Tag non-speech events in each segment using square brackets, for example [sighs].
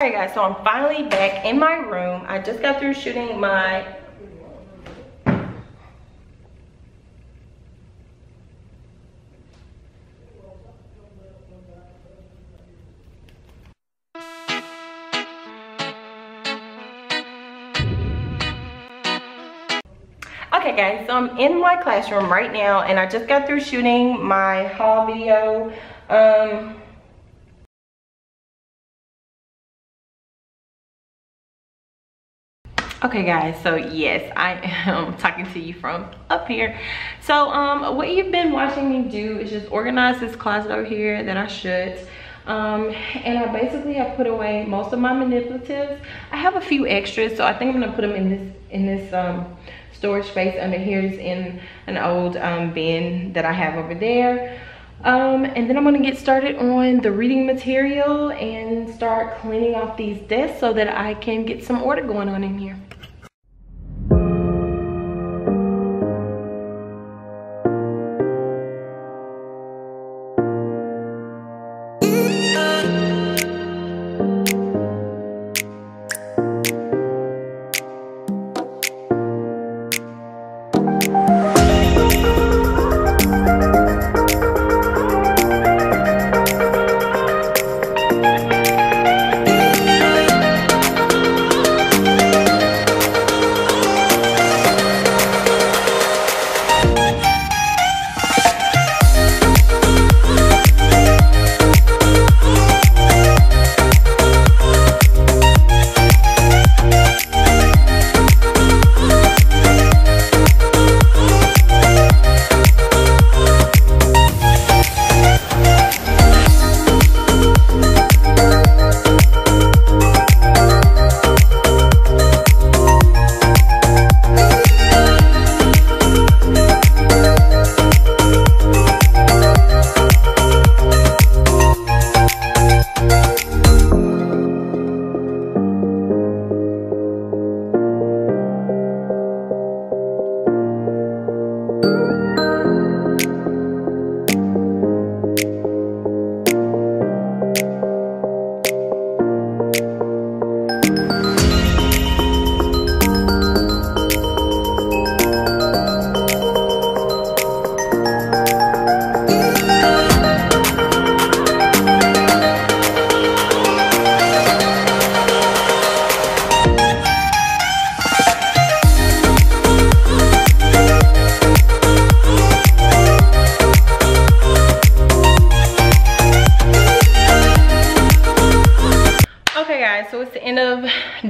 Alright guys, so I'm finally back in my room. I just got through shooting my Okay guys, so I'm in my classroom right now and I just got through shooting my haul video. Um, okay guys so yes i am [laughs] talking to you from up here. So um what you've been watching me do is just organize this closet over here that i should um and i basically have put away most of my manipulatives. I have a few extras so i think i'm gonna put them in this in this um storage space under here is in an old um bin that i have over there. Um, and then I'm gonna get started on the reading material and start cleaning off these desks so that I can get some order going on in here.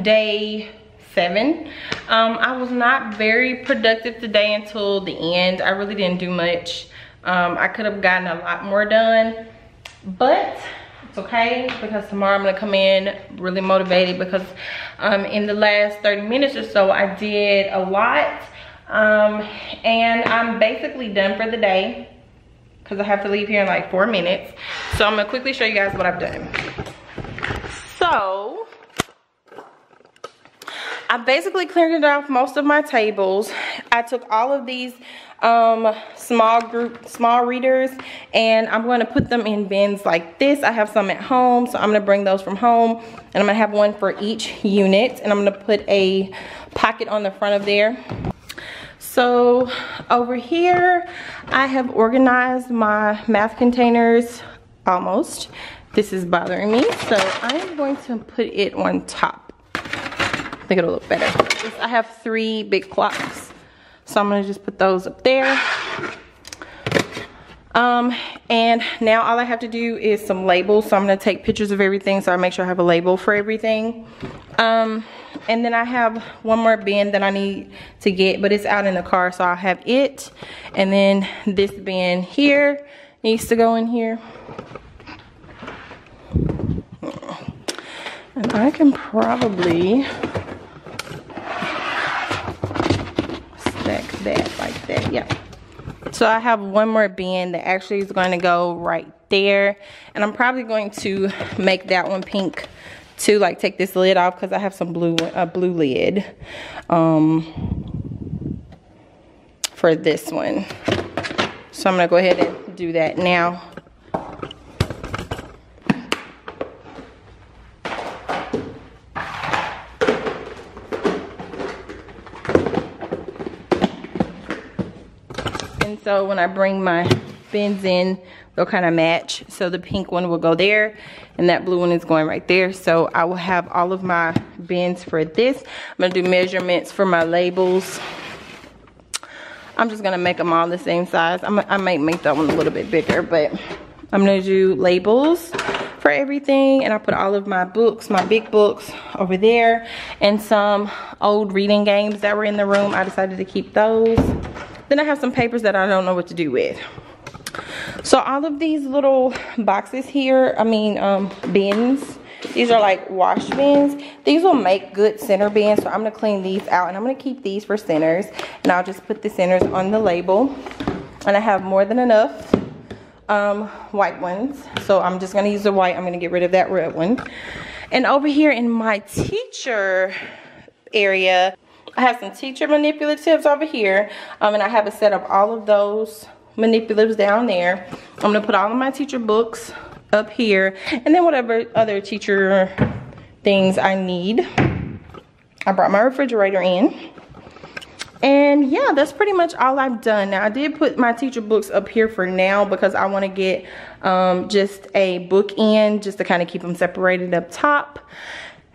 Day seven. Um, i was not very productive today until the end. I really didn't do much. Um, i could have gotten a lot more done but it's okay because tomorrow i'm gonna come in really motivated because um, in the last 30 minutes or so i did a lot. Um, and i'm basically done for the day because i have to leave here in like four minutes. So i'm gonna quickly show you guys what i've done. So I basically cleared it off most of my tables. I took all of these um, small group, small readers, and I'm going to put them in bins like this. I have some at home, so I'm going to bring those from home, and I'm going to have one for each unit, and I'm going to put a pocket on the front of there. So over here, I have organized my math containers almost. This is bothering me, so I'm going to put it on top think it'll look better. I have three big clocks. So I'm gonna just put those up there. Um, and now all I have to do is some labels. So I'm gonna take pictures of everything so I make sure I have a label for everything. Um, and then I have one more bin that I need to get, but it's out in the car, so I'll have it. And then this bin here needs to go in here. And I can probably that like that yeah. So I have one more bin that actually is going to go right there and I'm probably going to make that one pink too like take this lid off because I have some blue a blue lid um for this one. So I'm gonna go ahead and do that now so when I bring my bins in, they'll kind of match. So the pink one will go there and that blue one is going right there. So I will have all of my bins for this. I'm gonna do measurements for my labels. I'm just gonna make them all the same size. I'm, I might make that one a little bit bigger, but I'm gonna do labels for everything and I put all of my books, my big books over there and some old reading games that were in the room. I decided to keep those. Then I have some papers that I don't know what to do with. So all of these little boxes here, I mean um, bins, these are like wash bins. These will make good center bins. So I'm gonna clean these out and I'm gonna keep these for centers. And I'll just put the centers on the label. And I have more than enough um, white ones. So I'm just gonna use the white. I'm gonna get rid of that red one. And over here in my teacher area, I have some teacher manipulatives over here. Um, and I have a set of all of those manipulatives down there. I'm gonna put all of my teacher books up here and then whatever other teacher things I need. I brought my refrigerator in. And yeah, that's pretty much all I've done. Now I did put my teacher books up here for now because I want to get um, just a book in just to kind of keep them separated up top.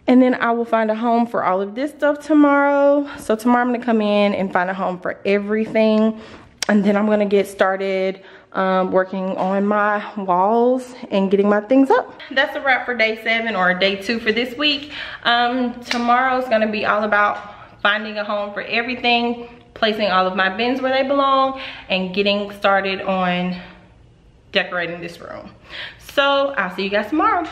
And then I will find a home for all of this stuff tomorrow. So tomorrow I'm gonna come in and find a home for everything. And then I'm gonna get started um, working on my walls and getting my things up. That's a wrap for day seven or day two for this week. Um, tomorrow is gonna be all about finding a home for everything, placing all of my bins where they belong, and getting started on decorating this room. So I'll see you guys tomorrow.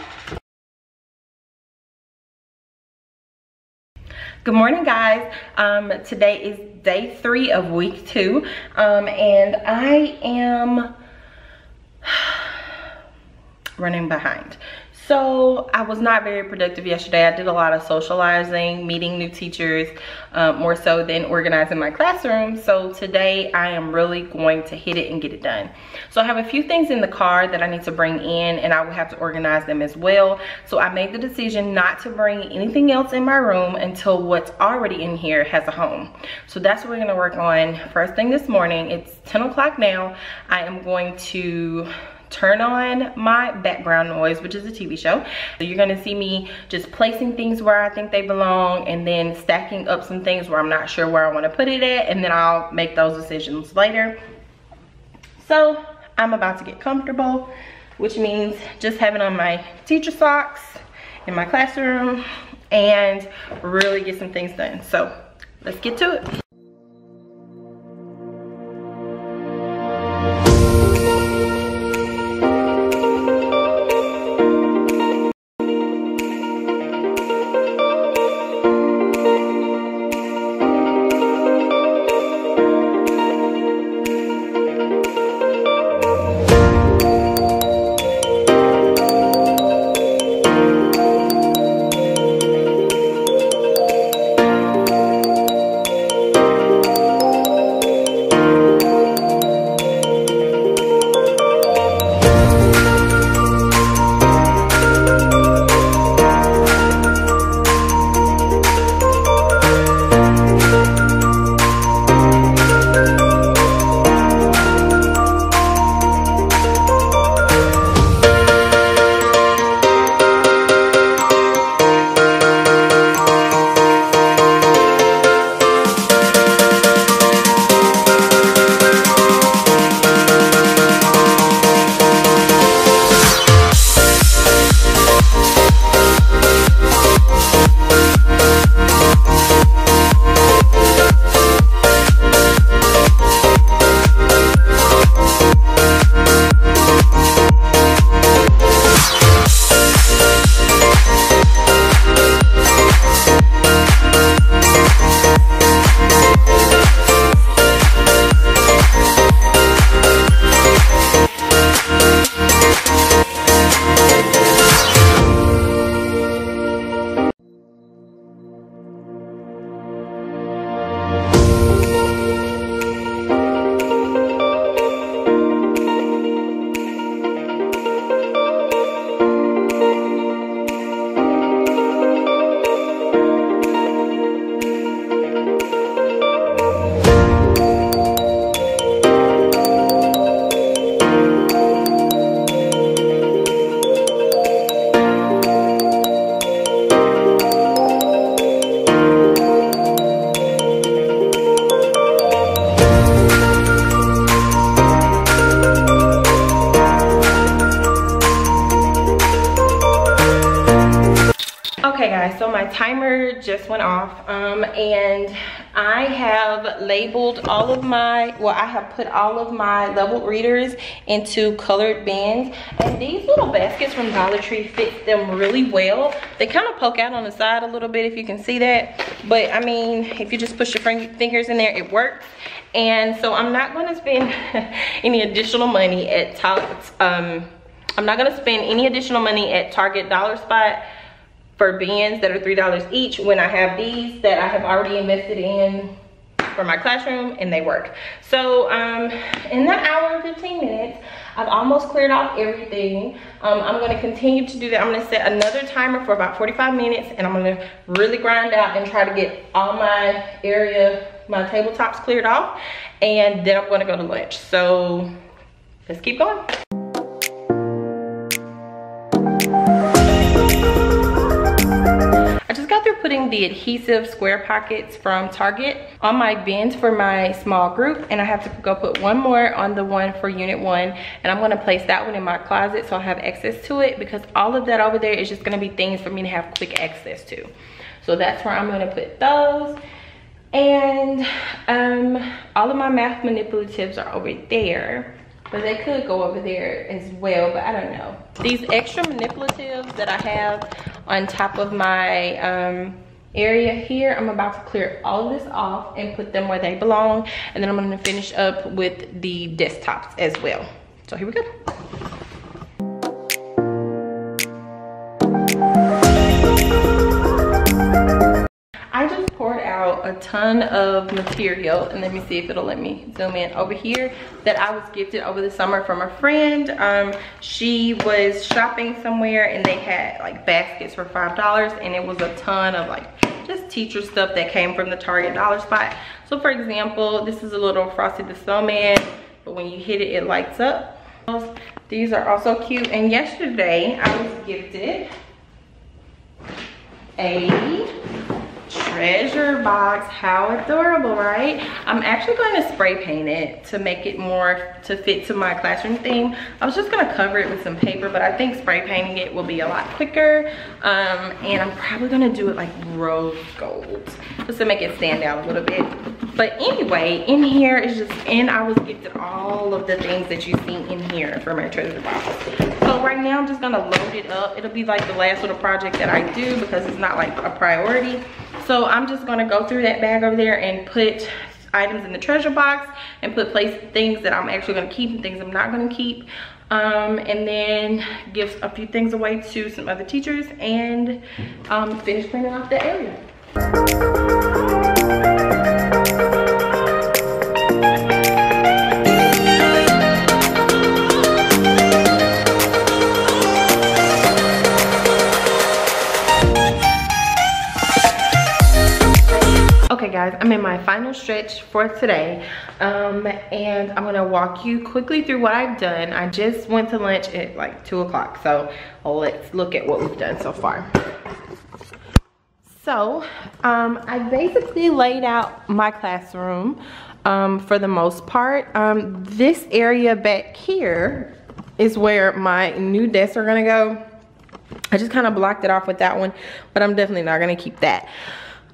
Good morning guys. Um, today is day three of week two um, and I am [sighs] running behind. So I was not very productive yesterday. I did a lot of socializing, meeting new teachers, um, more so than organizing my classroom. So today I am really going to hit it and get it done. So I have a few things in the car that I need to bring in and I will have to organize them as well. So I made the decision not to bring anything else in my room until what's already in here has a home. So that's what we're gonna work on first thing this morning. It's 10 o'clock now. I am going to turn on my background noise, which is a TV show. So you're gonna see me just placing things where I think they belong and then stacking up some things where I'm not sure where I wanna put it at and then I'll make those decisions later. So I'm about to get comfortable, which means just having on my teacher socks in my classroom and really get some things done. So let's get to it. Timer just went off um, and I have labeled all of my, well I have put all of my leveled readers into colored bins and these little baskets from Dollar Tree fit them really well. They kind of poke out on the side a little bit if you can see that, but I mean, if you just push your fingers in there, it works. And so I'm not gonna spend [laughs] any additional money at um, I'm not gonna spend any additional money at Target Dollar Spot for bins that are $3 each when I have these that I have already invested in for my classroom and they work. So um, in that hour and 15 minutes, I've almost cleared off everything. Um, I'm gonna continue to do that. I'm gonna set another timer for about 45 minutes and I'm gonna really grind out and try to get all my area, my tabletops cleared off. And then I'm gonna go to lunch. So let's keep going. Through putting the adhesive square pockets from Target on my bins for my small group and I have to go put one more on the one for unit one and I'm gonna place that one in my closet so I have access to it because all of that over there is just gonna be things for me to have quick access to. So that's where I'm gonna put those. And um, all of my math manipulatives are over there but they could go over there as well but i don't know. These extra manipulatives that i have on top of my um, area here i'm about to clear all of this off and put them where they belong and then i'm going to finish up with the desktops as well. So here we go a ton of material and let me see if it'll let me zoom in over here that I was gifted over the summer from a friend. Um, she was shopping somewhere and they had like baskets for $5 and it was a ton of like just teacher stuff that came from the Target dollar spot. So for example, this is a little Frosty the Snowman, but when you hit it, it lights up. These are also cute. And yesterday I was gifted a treasure box. How adorable right? I'm actually going to spray paint it to make it more to fit to my classroom theme. I was just going to cover it with some paper but i think spray painting it will be a lot quicker. Um, and i'm probably going to do it like rose gold just to make it stand out a little bit. But anyway in here is just and i was gifted all of the things that you see in here for my treasure box. So right now i'm just gonna load it up. It'll be like the last little project that i do because it's not like a priority so I'm just gonna go through that bag over there and put items in the treasure box and put place things that I'm actually gonna keep and things I'm not gonna keep. Um, and then give a few things away to some other teachers and um, finish cleaning off the area. I'm in my final stretch for today um, and i'm gonna walk you quickly through what i've done. I just went to lunch at like two o'clock so let's look at what we've done so far. So um, i basically laid out my classroom um, for the most part. Um, this area back here is where my new desks are gonna go. I just kind of blocked it off with that one, but I'm definitely not gonna keep that.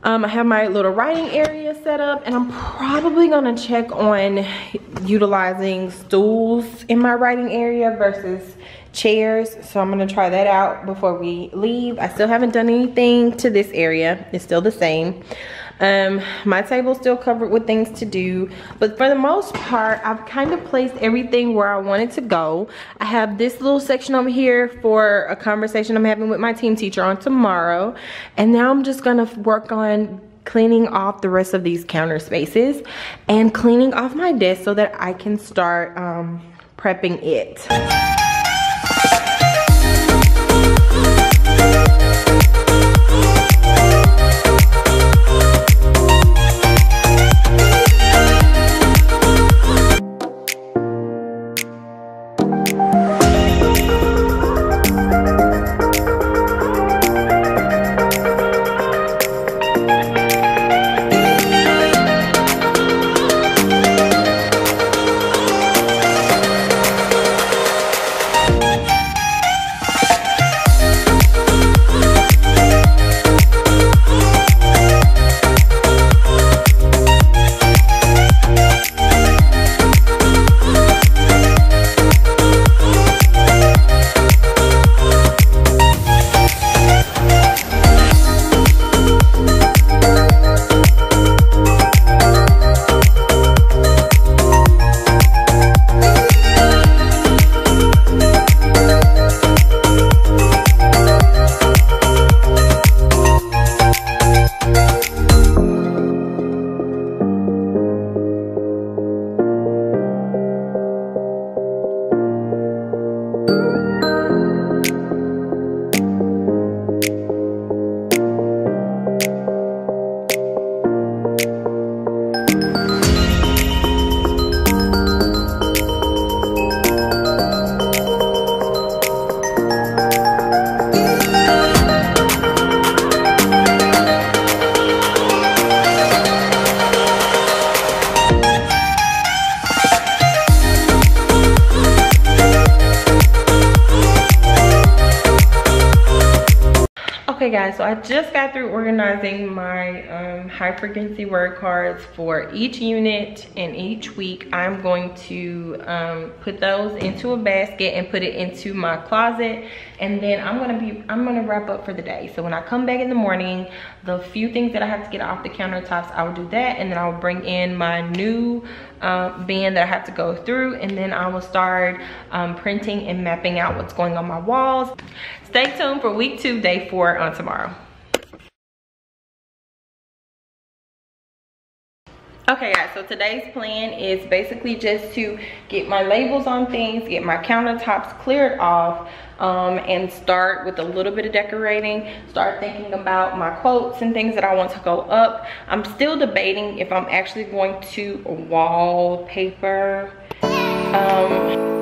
Um, I have my little writing area set up and I'm probably gonna check on utilizing stools in my writing area versus chairs. So I'm gonna try that out before we leave. I still haven't done anything to this area. It's still the same. Um, my table's still covered with things to do, but for the most part, I've kind of placed everything where I wanted to go. I have this little section over here for a conversation I'm having with my team teacher on tomorrow, and now I'm just gonna work on cleaning off the rest of these counter spaces and cleaning off my desk so that I can start um, prepping it. Guys, so I just got through organizing my um, high frequency word cards for each unit and each week. I'm going to um, put those into a basket and put it into my closet. And then I'm gonna be, I'm gonna wrap up for the day. So when I come back in the morning, the few things that I have to get off the countertops, I will do that. And then I'll bring in my new uh, bin that I have to go through. And then I will start um, printing and mapping out what's going on my walls. Stay tuned for week two, day four on tomorrow. Okay guys, so today's plan is basically just to get my labels on things, get my countertops cleared off, um, and start with a little bit of decorating. Start thinking about my quotes and things that I want to go up. I'm still debating if I'm actually going to wallpaper. Um,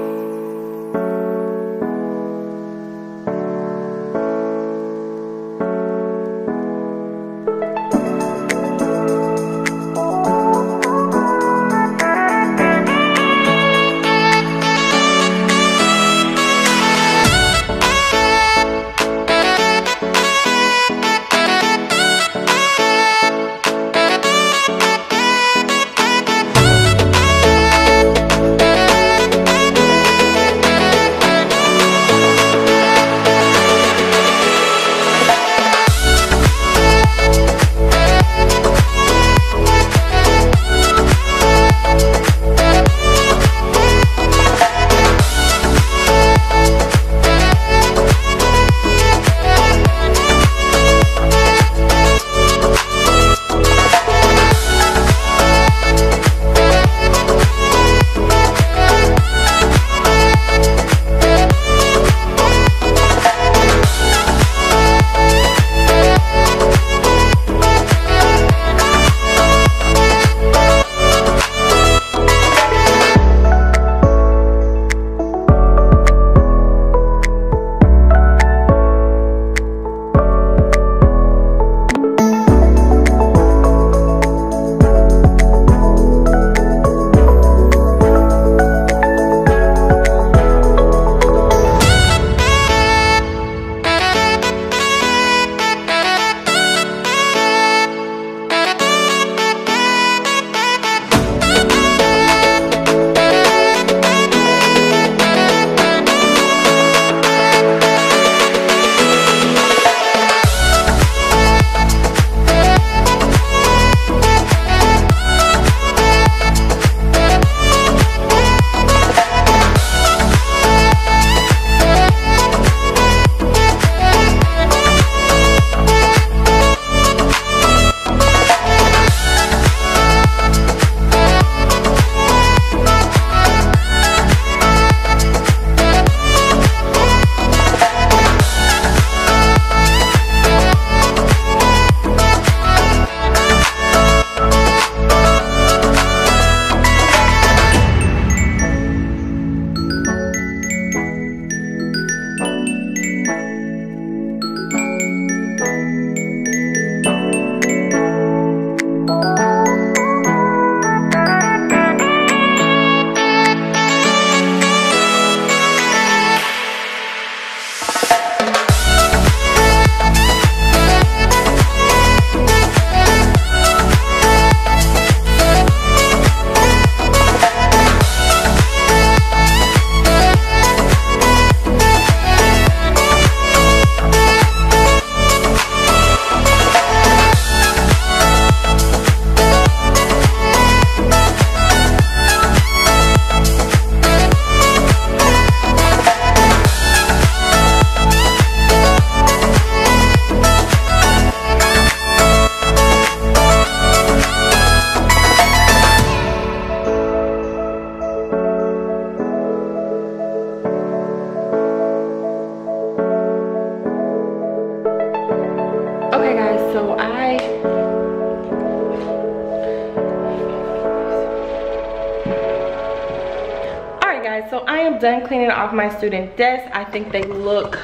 so I am done cleaning off my student desk. I think they look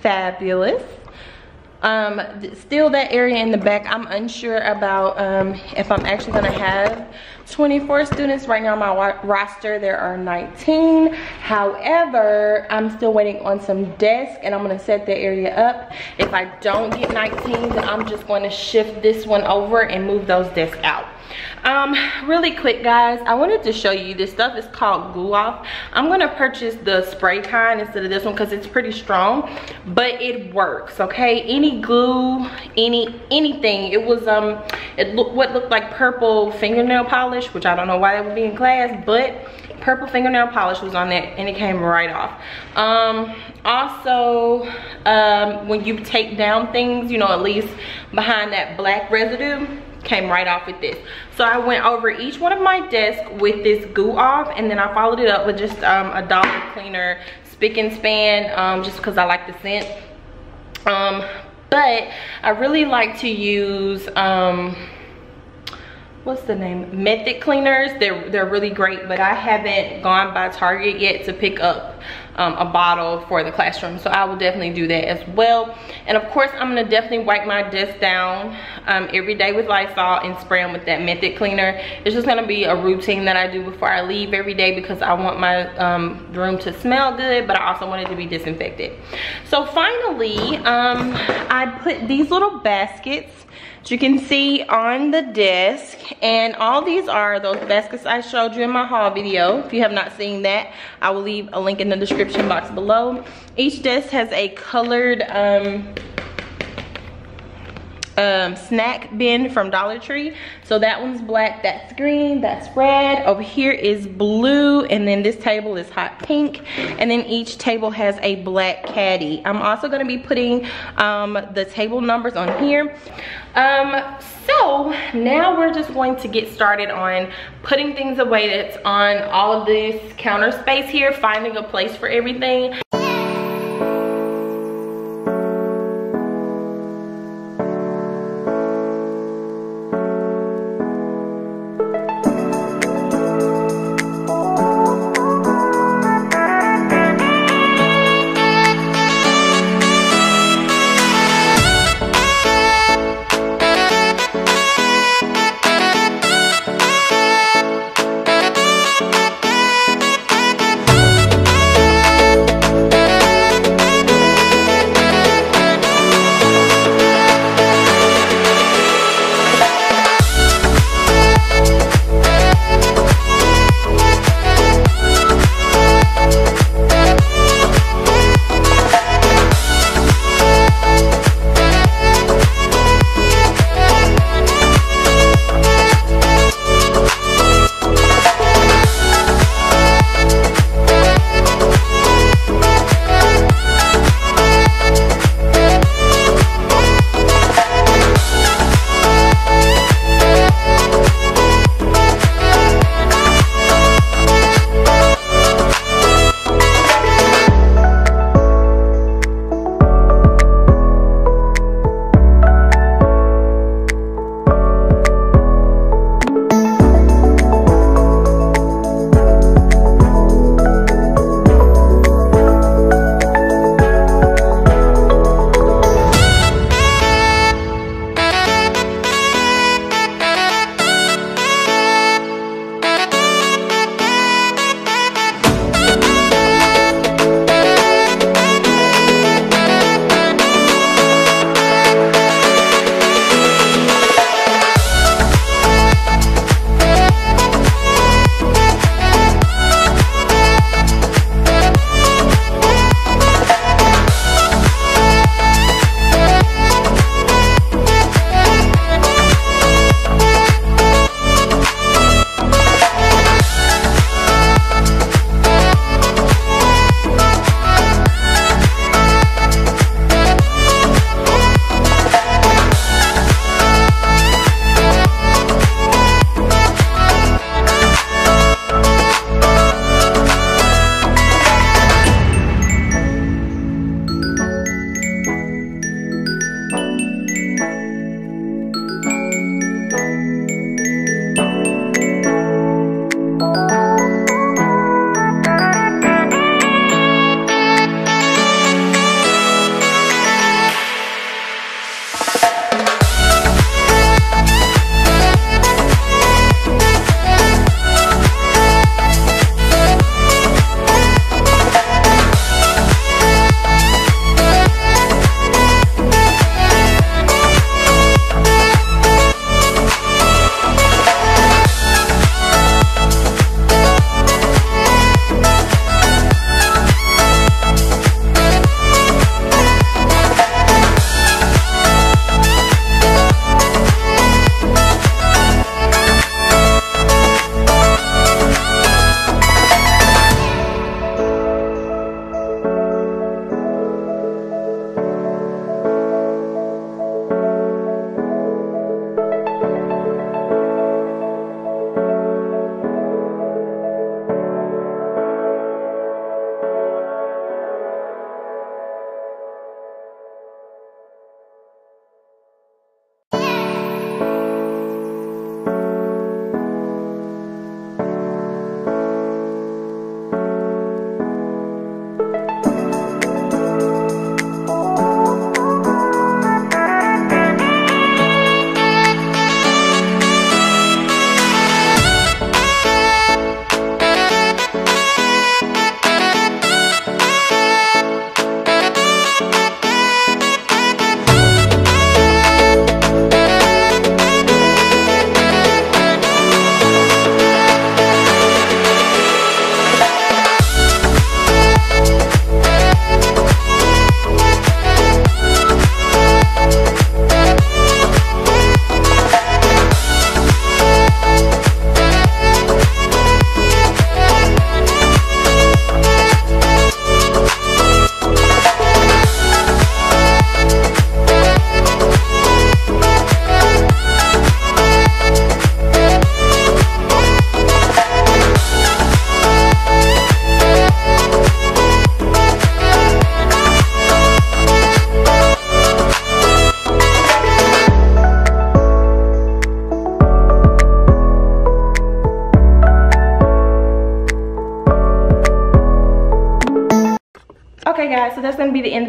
fabulous. um, still that area in the back i'm unsure about um, if i'm actually going to have 24 students right now on my roster there are 19 however i'm still waiting on some desks and i'm going to set the area up if i don't get 19 then i'm just going to shift this one over and move those desks out um really quick guys i wanted to show you this stuff. Is called goo off i'm gonna purchase the spray kind instead of this one because it's pretty strong but it works okay? Any glue any anything. It was um it looked what looked like purple fingernail polish which i don't know why that would be in class but purple fingernail polish was on there and it came right off. Um also um when you take down things you know at least behind that black residue came right off with this. So i went over each one of my desks with this goo off and then i followed it up with just um, a dollar cleaner Spic and Span um, just because i like the scent. Um, but i really like to use um, what's the name? Method cleaners. They're they're really great but i haven't gone by target yet to pick up um, a bottle for the classroom. So i will definitely do that as well. And of course i'm to definitely wipe my desk down um, every day with lysol and spray them with that method cleaner. It's just to be a routine that i do before i leave every day because i want my um, room to smell good but i also want it to be disinfected. So finally um, i put these little baskets you can see on the desk and all these are those baskets I showed you in my haul video. If you have not seen that I will leave a link in the description box below. Each desk has a colored um, um, snack bin from Dollar Tree. So that one's black, that's green, that's red. Over here is blue, and then this table is hot pink. And then each table has a black caddy. I'm also gonna be putting um, the table numbers on here. Um, so now we're just going to get started on putting things away that's on all of this counter space here, finding a place for everything.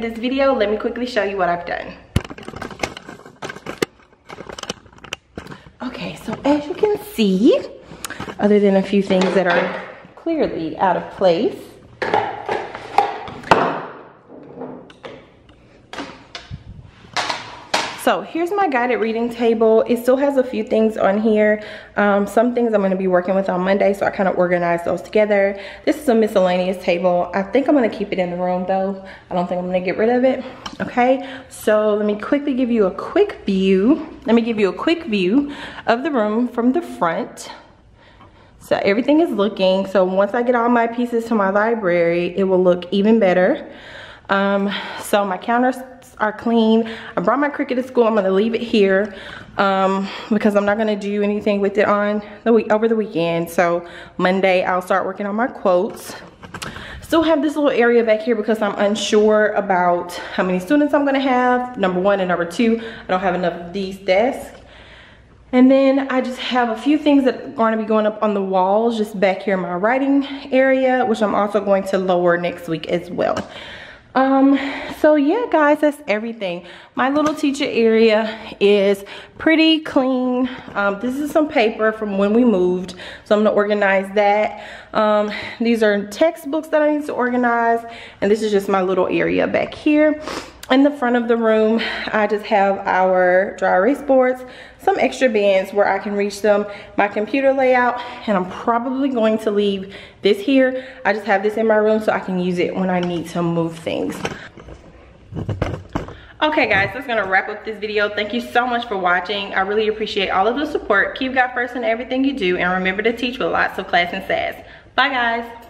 This video. Let me quickly show you what I've done. Okay, so as you can see, other than a few things that are clearly out of place, So here's my guided reading table. It still has a few things on here. Um, some things I'm gonna be working with on Monday, so I kind of organized those together. This is a miscellaneous table. I think I'm gonna keep it in the room though. I don't think I'm gonna get rid of it, okay? So let me quickly give you a quick view. Let me give you a quick view of the room from the front. So everything is looking, so once I get all my pieces to my library, it will look even better. Um, so my counters are clean. I brought my Cricut to school. I'm gonna leave it here um, because I'm not gonna do anything with it on the week over the weekend. So Monday I'll start working on my quotes. Still have this little area back here because I'm unsure about how many students I'm gonna have. Number one and number two, I don't have enough of these desks. And then I just have a few things that are going to be going up on the walls just back here in my writing area, which I'm also going to lower next week as well um so yeah guys that's everything. My little teacher area is pretty clean. Um, this is some paper from when we moved so i'm gonna organize that. Um, these are textbooks that i need to organize and this is just my little area back here. In the front of the room, I just have our dry erase boards, some extra bands where I can reach them, my computer layout, and I'm probably going to leave this here. I just have this in my room so I can use it when I need to move things. Okay guys, that's gonna wrap up this video. Thank you so much for watching. I really appreciate all of the support. Keep God first in everything you do and remember to teach with lots of class and sass. Bye guys.